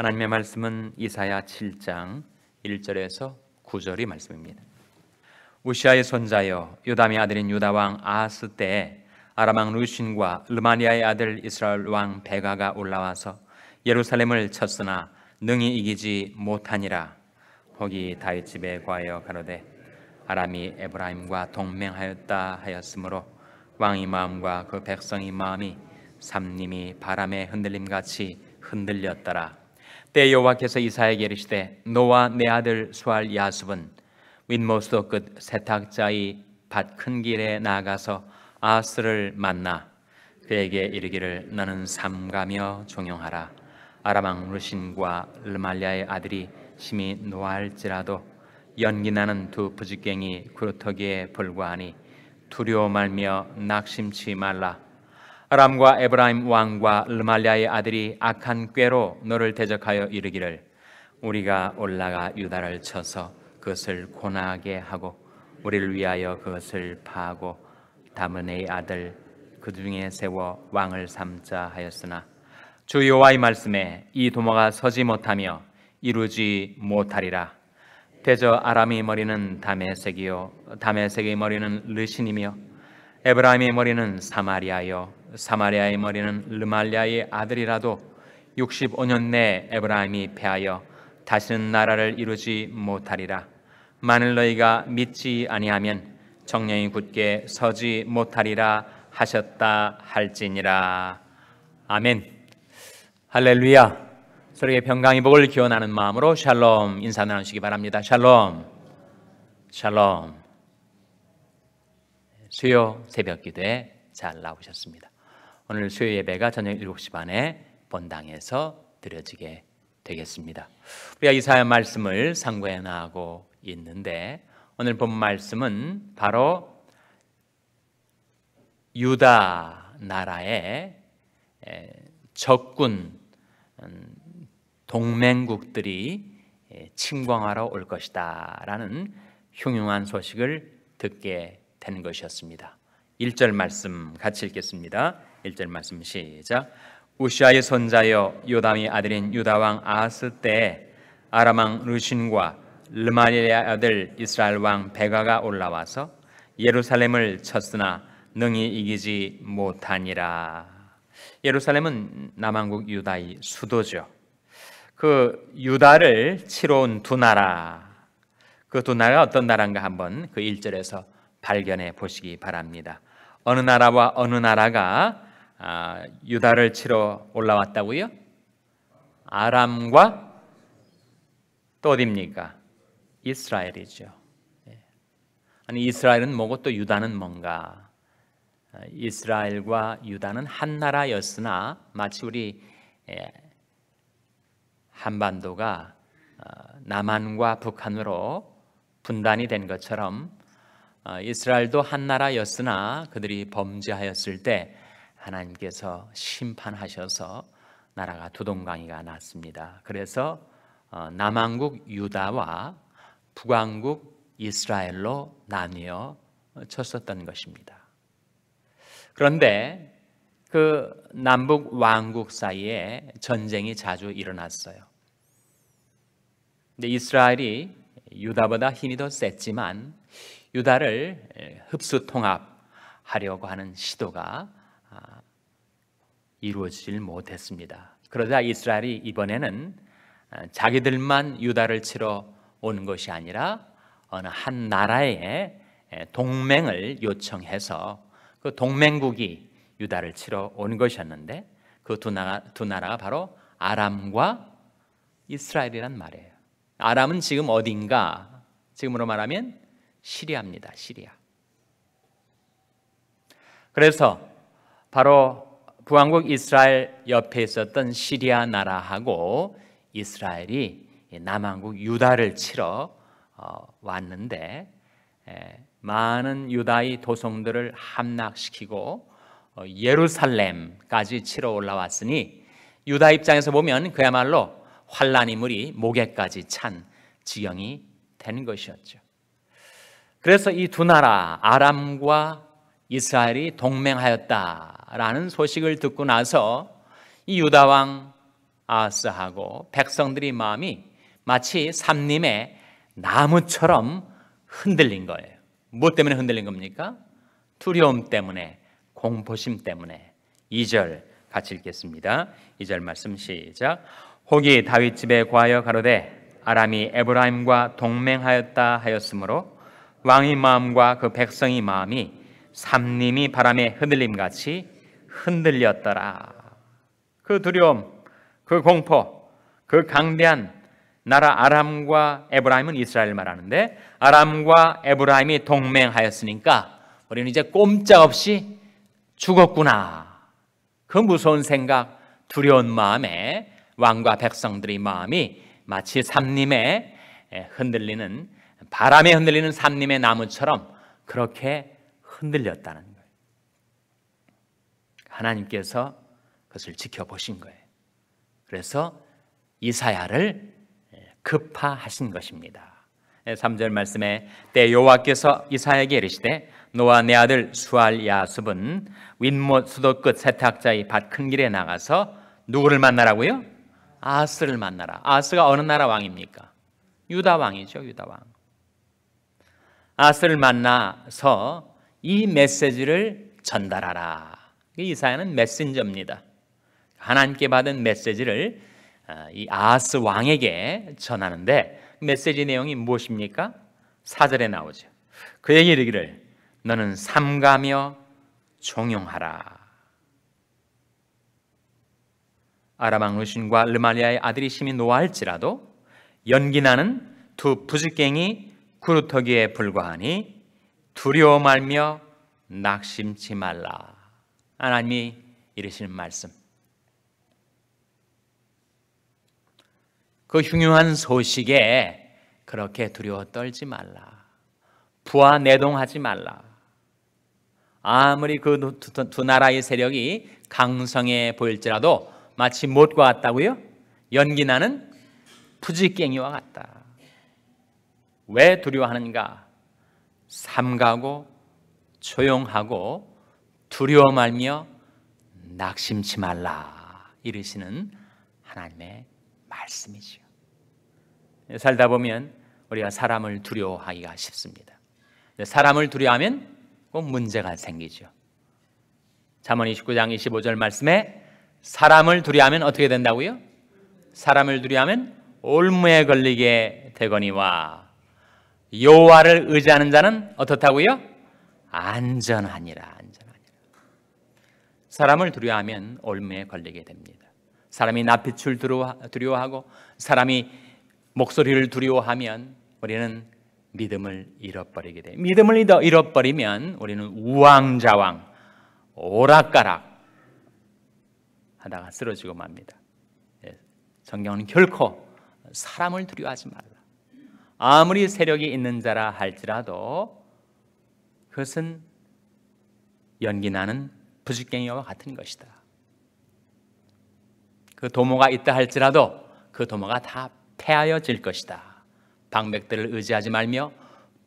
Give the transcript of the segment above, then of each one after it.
하나님의 말씀은 이사야 7장 1절에서 9절이 말씀입니다. 우시아의 손자여 요담의 아들인 유다 왕 아하스 때에 아람 왕 루신과 르마니아의 아들 이스라엘 왕 베가가 올라와서 예루살렘을 쳤으나 능히 이기지 못하니라. 거기 다윗 집에 과하여 가로되 아람이 에브라임과 동맹하였다 하였으므로 왕의 마음과 그 백성의 마음이 삼림이 바람에 흔들림 같이 흔들렸더라. 때 여호와께서 이사에게 이르시되 너와 내 아들 수알 야습은 윗모스도 끝 세탁자의 밭 큰 길에 나가서 아스를 만나 그에게 이르기를 너는 삼가며 종용하라. 아람왕 루신과 르말리아의 아들이 심히 노할지라도 연기 나는 두 부직갱이 구루터기에 불과하니 두려워 말며 낙심치 말라 아람과 에브라임 왕과 르말리아의 아들이 악한 꾀로 너를 대적하여 이르기를 우리가 올라가 유다를 쳐서 그것을 고나게 하고 우리를 위하여 그것을 파하고 다문의 아들 그 중에 세워 왕을 삼자 하였으나 주 여호와의 말씀에 이 도모가 서지 못하며 이루지 못하리라. 대저 아람의 머리는 다메색이요 다메색의 머리는 르신이며 에브라임의 머리는 사마리아요. 사마리아의 머리는 르말리아의 아들이라도 65년 내 에브라임이 패하여 다시는 나라를 이루지 못하리라. 만일 너희가 믿지 아니하면 정령이 굳게 서지 못하리라 하셨다 할지니라. 아멘. 할렐루야. 서로의 평강의 복을 기원하는 마음으로 샬롬 인사 나누시기 바랍니다. 샬롬. 샬롬 수요 새벽 기도에 잘 나오셨습니다 오늘 수요 예배가 저녁 7시 반에 본당에서 드려지게 되겠습니다. 우리가 이사야 말씀을 상고해 나가고 있는데 오늘 본 말씀은 바로 유다 나라의 적군 음, 동맹국들이 침공하러 올 것이다라는 흉흉한 소식을 듣게 되는 것이었습니다. 1절 말씀 같이 읽겠습니다. 1절 말씀 시작. 우시아의 손자여 요담의 아들인 유다 왕 아하스 때 아람 왕 르신과 르마리아 아들 이스라엘 왕 베가가 올라와서 예루살렘을 쳤으나 능히 이기지 못하니라. 예루살렘은 남왕국 유다의 수도죠. 그 유다를 치러 온 두 나라. 그 두 나라가 어떤 나라인가 한번 그 1절에서 발견해 보시기 바랍니다. 어느 나라와 어느 나라가 아, 유다를 치러 올라왔다고요? 아람과 또 어디입니까? 이스라엘이죠. 예. 아니 이스라엘은 뭐고 또 유다는 뭔가? 아, 이스라엘과 유다는 한 나라였으나 마치 우리 예, 한반도가 아, 남한과 북한으로 분단이 된 것처럼 이스라엘도 한 나라였으나 그들이 범죄하였을 때 하나님께서 심판하셔서 나라가 두동강이가 났습니다. 그래서 어, 남왕국 유다와 북왕국 이스라엘로 나뉘어 쳤었던 것입니다. 그런데 그 남북 왕국 사이에 전쟁이 자주 일어났어요. 근데 이스라엘이 유다보다 힘이 더 셌지만 유다를 흡수 통합하려고 하는 시도가 이루어지질 못했습니다. 그러자 이스라엘이 이번에는 어, 자기들만 유다를 치러 오는 것이 아니라 어느 한 나라의 동맹을 요청해서 그 동맹국이 유다를 치러 온 것이었는데 그 두 나라 두 나라가 바로 아람과 이스라엘이란 말이에요. 아람은 지금 어딘가? 지금으로 말하면 시리아입니다. 시리아. 그래서 바로 부왕국 이스라엘 옆에 있었던 시리아 나라하고 이스라엘이 남왕국 유다를 치러 어, 왔는데 많은 유다의 도성들을 함락시키고 어, 예루살렘까지 치러 올라왔으니 유다 입장에서 보면 그야말로 환란의 물이 목에까지 찬 지경이 되는 것이었죠. 그래서 이 두 나라 아람과 이스라엘이 동맹하였다라는 소식을 듣고 나서 이 유다 왕 아스하고 백성들이 마음이 마치 삼림의 나무처럼 흔들린 거예요. 뭐 때문에 흔들린 겁니까? 두려움 때문에, 공포심 때문에. 2절 같이 읽겠습니다. 2절 말씀 시작. 혹이 다윗 집에 과하여 가로되 아람이 에브라임과 동맹하였다 하였으므로 왕의 마음과 그 백성의 마음이 삼림이 바람에 흔들림 같이 흔들렸더라. 그 두려움, 그 공포, 그 강대한 나라 아람과 에브라임은 이스라엘 말하는데 아람과 에브라임이 동맹하였으니까 우리는 이제 꼼짝없이 죽었구나. 그 무서운 생각, 두려운 마음에 왕과 백성들의 마음이 마치 삼림에 흔들리는 바람에 흔들리는 삼림의 나무처럼 그렇게 흔들렸다는 거예요. 하나님께서 그것을 지켜보신 거예요. 그래서 이사야를 급파하신 것입니다. 3절 말씀에 때 여호와께서 이사야에게 이르시되 너와 내 아들 수알 야습은 윗못 수도 끝 세탁자의 밭 큰 길에 나가서 누구를 만나라고요? 아스를 만나라. 아스가 어느 나라 왕입니까? 유다 왕이죠, 유다 왕. 아스를 만나서 이 메시지를 전달하라. 이사야는 메신저입니다. 하나님께 받은 메시지를 아, 이 아스 왕에게 전하는데 메시지 내용이 무엇입니까? 4절에 나오죠. 그에게 이르기를 너는 삼가며 종용하라. 아람왕 루신과 르말리아의 아들이 심히 노할지라도 연기나는 두 부직갱이 구루터기에 불과하니 두려워 말며 낙심치 말라. 하나님이 이르시는 말씀. 그 흉흉한 소식에 그렇게 두려워 떨지 말라. 부하 내동하지 말라. 아무리 그 두 나라의 세력이 강성해 보일지라도 마치 못과 같다고요? 연기 나는 푸지깽이와 같다. 왜 두려워하는가? 삼가고 조용하고 두려워 말며 낙심치 말라 이르시는 하나님의 말씀이지요. 살다 보면 우리가 사람을 두려워하기가 쉽습니다. 사람을 두려워하면 꼭 문제가 생기죠. 잠언 29장 25절 말씀에 사람을 두려워하면 어떻게 된다고요? 사람을 두려워하면 올무에 걸리게 되거니와 여호와를 의지하는 자는 어떻다고요? 안전하니라 안전하니라. 사람을 두려워하면 올무에 걸리게 됩니다. 사람이 낯빛을 두려워하고 사람이 목소리를 두려워하면 우리는 믿음을 잃어버리게 돼. 믿음을 잃어버리면 우리는 우왕좌왕, 오락가락 하다가 쓰러지고 맙니다. 예, 성경은 결코 사람을 두려워하지 말라. 아무리 세력이 있는 자라 할지라도 그것은 연기 나는 부직갱이와 같은 것이다. 그 도모가 있다 할지라도 그 도모가 다 패하여질 것이다. 방백들을 의지하지 말며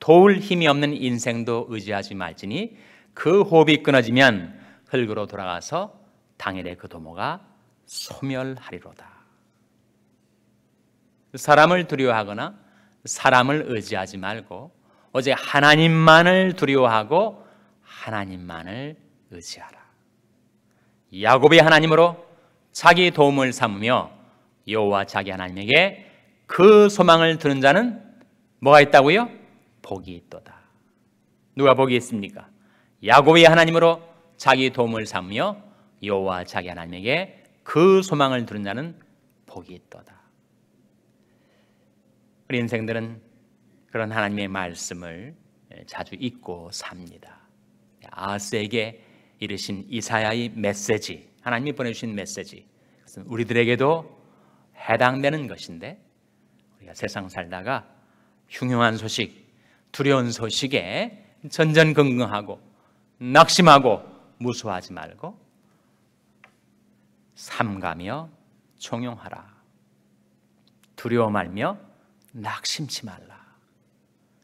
도울 힘이 없는 인생도 의지하지 말지니 그 호흡이 끊어지면 흙으로 돌아가서 당일에 그 도모가 소멸하리로다. 사람을 두려워하거나 사람을 의지하지 말고 어제 하나님만을 두려워하고 하나님만을 의지하라. 야곱이 하나님으로 자기 도움을 삼으며 여호와 자기 하나님에게 그 소망을 두는 자는 뭐가 있다고요? 복이 있도다. 누가 복이 있습니까? 야곱이 하나님으로 자기 도움을 삼으며 여호와 자기 하나님에게 그 소망을 두는 자는 복이 있도다. 우리 인생들은 그런 하나님의 말씀을 자주 잊고 삽니다. 아스에게 이르신 이사야의 메시지, 하나님이 보내주신 메시지, 그것은 우리들에게도 해당되는 것인데 우리가 세상 살다가 흉흉한 소식, 두려운 소식에 전전긍긍하고 낙심하고 무수하지 말고 삼가며 종용하라. 두려워 말며 낙심치 말라.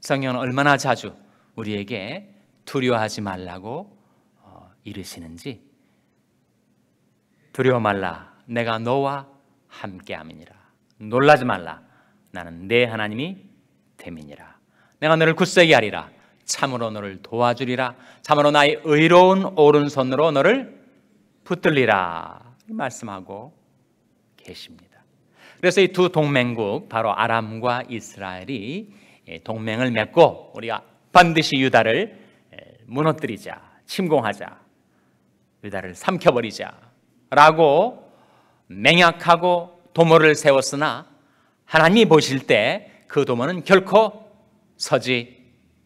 성경은 얼마나 자주 우리에게 두려워하지 말라고 어, 이르시는지 두려워 말라. 내가 너와 함께함이니라. 놀라지 말라. 나는 내 하나님이 됨이니라. 내가 너를 굳세게 하리라. 참으로 너를 도와주리라. 참으로 나의 의로운 오른손으로 너를 붙들리라. 말씀하고 계십니다. 그래서 이 두 동맹국 바로 아람과 이스라엘이 동맹을 맺고 우리가 반드시 유다를 무너뜨리자, 침공하자, 유다를 삼켜버리자라고 맹약하고 도모를 세웠으나 하나님이 보실 때 그 도모는 결코 서지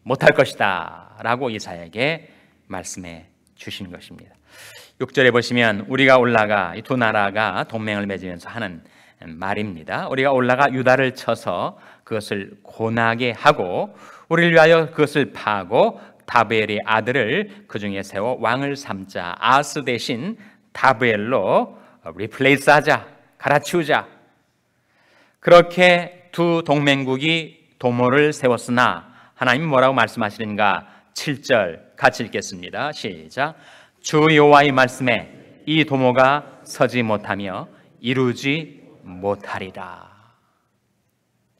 못할 것이다 라고 이사에게 말씀해 주신 것입니다. 6절에 보시면 우리가 올라가 이 두 나라가 동맹을 맺으면서 하는 말입니다. 우리가 올라가 유다를 쳐서 그것을 고나게 하고 우리를 위하여 그것을 파고 다베엘의 아들을 그 중에 세워 왕을 삼자 아스 대신 다베엘로 리플레이스하자 갈아치우자. 그렇게 두 동맹국이 도모를 세웠으나 하나님 뭐라고 말씀하시는가? 7절 같이 읽겠습니다. 시작. 주 여호와의 말씀에 이 도모가 서지 못하며 이루지 못하리라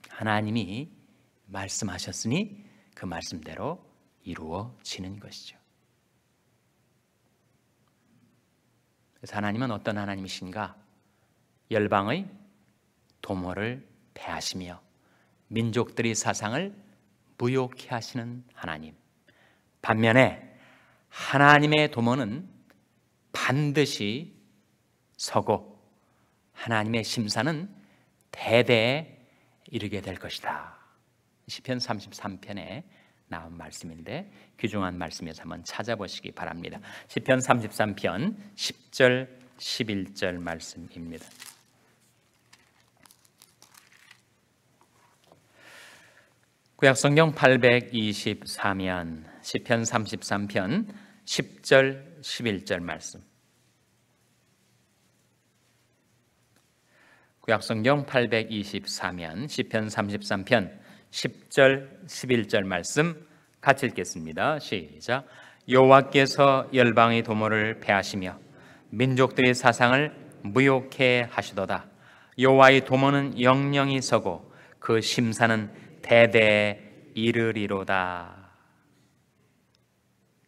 하나님이 말씀하셨으니 그 말씀대로 이루어지는 것이죠. 그래서 하나님은 어떤 하나님이신가? 열방의 도모를 패하시며 민족들의 사상을 무욕해 하시는 하나님. 반면에 하나님의 도모는 반드시 서고 하나님의 심사는 대대에 이르게 될 것이다. 시편 33편에 나온 말씀인데 귀중한 말씀에서 한번 찾아보시기 바랍니다. 시편 33편 10절 11절 말씀입니다. 구약 성경 824면 시편 33편 10절 11절 말씀 구약성경 824면 시편 33편 10절 11절 말씀 같이 읽겠습니다. 시작. 여호와께서 열방의 도모를 패하시며 민족들의 사상을 무욕해 하시도다. 여호와의 도모는 영영이 서고 그 심사는 대대에 이르리로다.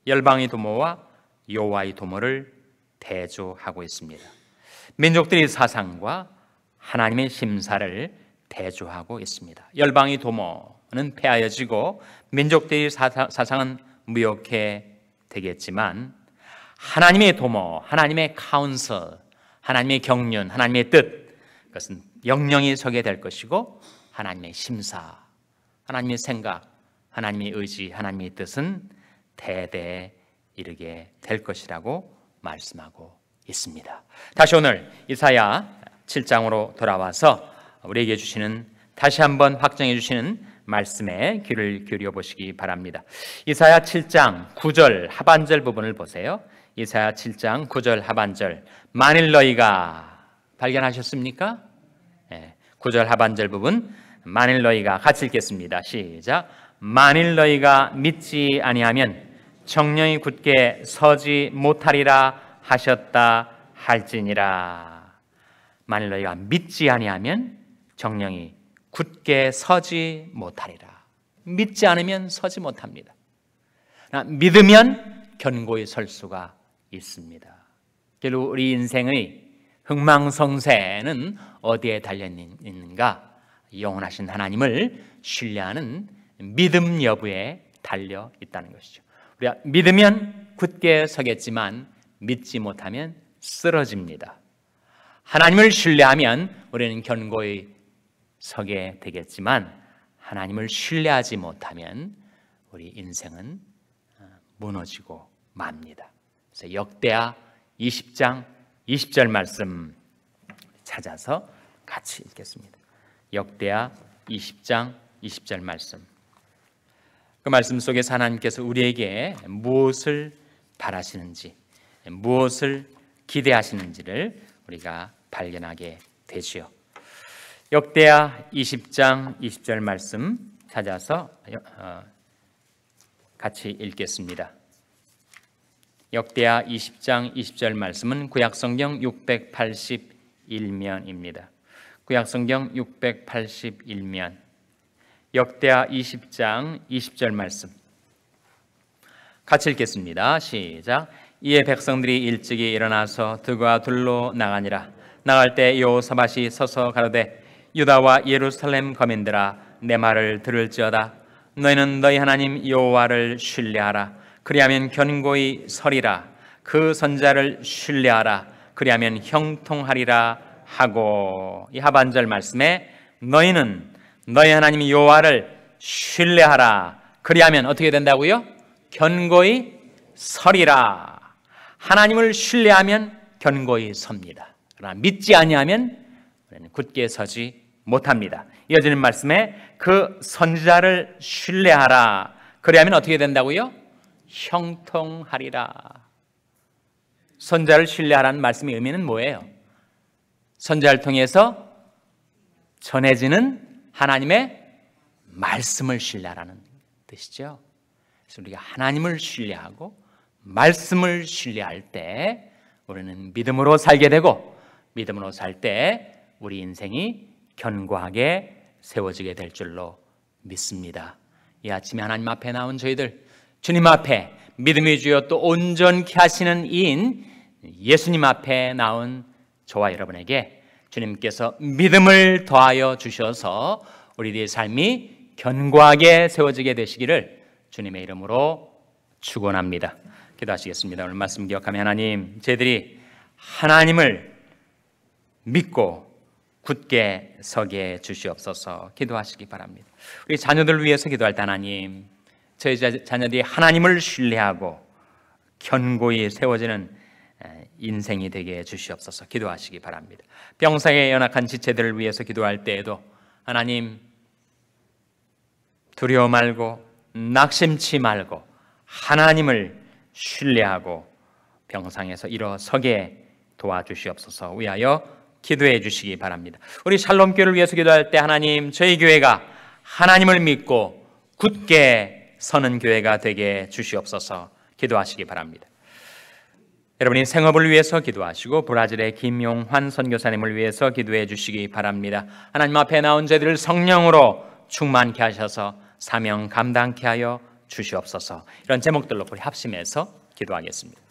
열방의 도모와 여호와의 도모를 대조하고 있습니다. 민족들의 사상과 하나님의 심사를 대조하고 있습니다. 열방의 도모는 폐하여지고 민족들의 사상은 무역해 되겠지만 하나님의 도모, 하나님의 카운슬, 하나님의 경륜, 하나님의 뜻 그것은 영영이 서게 될 것이고 하나님의 심사, 하나님의 생각, 하나님의 의지, 하나님의 뜻은 대대에 이르게 될 것이라고 말씀하고 있습니다. 다시 오늘 이사야 7장으로 돌아와서 우리에게 주시는 다시 한번 확정해 주시는 말씀에 귀를 기울여 보시기 바랍니다. 이사야 7장 9절 하반절 부분을 보세요. 이사야 7장 9절 하반절 만일 너희가 발견하셨습니까? 네, 9절 하반절 부분 만일 너희가 같이 읽겠습니다. 시작. 만일 너희가 믿지 아니하면 정령이 굳게 서지 못하리라 하셨다 할지니라. 만일 너희가 믿지 아니하면 정령이 굳게 서지 못하리라. 믿지 않으면 서지 못합니다. 믿으면 견고히 설 수가 있습니다. 결국 우리 인생의 흥망성쇠는 어디에 달려 있는가? 영원하신 하나님을 신뢰하는 믿음 여부에 달려 있다는 것이죠. 우리가 믿으면 굳게 서겠지만 믿지 못하면 쓰러집니다. 하나님을 신뢰하면 우리는 견고히 서게 되겠지만 하나님을 신뢰하지 못하면 우리 인생은 어, 무너지고 맙니다. 그래서 역대하 20장 20절 말씀 찾아서 같이 읽겠습니다. 역대하 20장 20절 말씀. 그 말씀 속에서 하나님께서 우리에게 무엇을 바라시는지, 무엇을 기대하시는지를 우리가 발견하게 되지요. 역대하 20장 20절 말씀 찾아서 어, 같이 읽겠습니다. 역대하 20장 20절 말씀은 구약 성경 681면입니다. 구약성경 681면 역대하 20장 20절 말씀 같이 읽겠습니다. 시작. 이에 백성들이 일찍이 일어나서 드가 둘로 나가니라. 나갈 때 여호사밧이 서서 가로되 유다와 예루살렘 거민들아 내 말을 들을지어다. 너희는 너희 하나님 여호와를 신뢰하라. 그리하면 견고히 서리라. 그 선자를 신뢰하라. 그리하면 형통하리라 하고 이 하반절 말씀에 너희는 너희 하나님 여호와를 신뢰하라. 그리하면 어떻게 된다고요? 견고히 서리라. 하나님을 신뢰하면 견고히 섭니다. 그러나 믿지 아니하면 굳게 서지 못합니다. 이어지는 말씀에 그 선지자를 신뢰하라. 그리하면 어떻게 된다고요? 형통하리라. 선자를 신뢰하라는 말씀의 의미는 뭐예요? 선자를 통해서 전해지는 하나님의 말씀을 신뢰하라는 뜻이죠. 그래서 우리가 하나님을 신뢰하고 말씀을 신뢰할 때 우리는 믿음으로 살게 되고 믿음으로 살 때 우리 인생이 견고하게 세워지게 될 줄로 믿습니다. 이 아침에 하나님 앞에 나온 저희들 주님 앞에 믿음의 주여 또 온전케 하시는 이인 예수님 앞에 나온 저와 여러분에게 주님께서 믿음을 더하여 주셔서 우리들의 삶이 견고하게 세워지게 되시기를 주님의 이름으로 축원합니다. 기도하시겠습니다. 오늘 말씀 기억하며 하나님, 저희들이 하나님을 믿고 굳게 서게 주시옵소서. 기도하시기 바랍니다. 우리 자녀들 위해서 기도할 때 하나님, 저희 자녀들이 하나님을 신뢰하고 견고히 세워지는 인생이 되게 해주시옵소서 기도하시기 바랍니다. 병상에 연약한 지체들을 위해서 기도할 때에도 하나님 두려워 말고 낙심치 말고 하나님을 신뢰하고 병상에서 일어서게 도와주시옵소서 위하여 기도해 주시기 바랍니다. 우리 샬롬교를 위해서 기도할 때 하나님 저희 교회가 하나님을 믿고 굳게 서는 교회가 되게 주시옵소서 기도하시기 바랍니다. 여러분이 생업을 위해서 기도하시고 브라질의 김용환 선교사님을 위해서 기도해 주시기 바랍니다. 하나님 앞에 나온 저들을 성령으로 충만케 하셔서 사명 감당케 하여 주시옵소서. 이런 제목들로 우리 합심해서 기도하겠습니다.